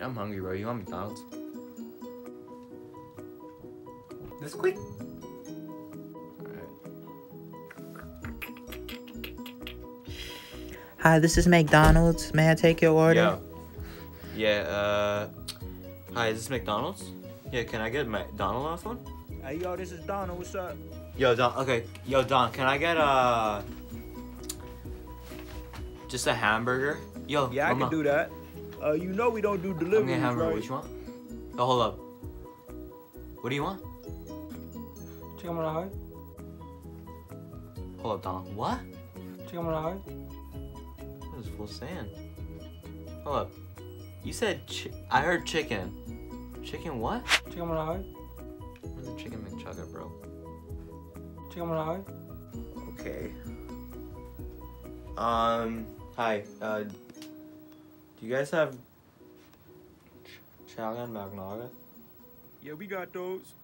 I'm hungry, bro. You want McDonald's? This quick. Hi, this is McDonald's. May I take your order? Yo. Yeah, uh. Hi, is this McDonald's? Yeah, can I get McDonald on the phone? Hey, yo, this is Donald. What's up? Yo, Don. Okay, yo, Don. Can I get uh just a hamburger? Yo, Yeah, I Mama, can do that. Uh, you know we don't do I'm deliveries, getting hamburger. right? What you want? Oh, hold up. What do you want? Chicken Malay. Hold up, Don. What? Chicken Malay. What is full sand? Hold up. You said chi- I heard chicken. Chicken what? Chicken Malay. Where's the chicken McChugga, bro? Chicken Malay. Okay. Um. Hi. Uh. Do you guys have ch- Chowgan Magnaga? Yeah, we got those.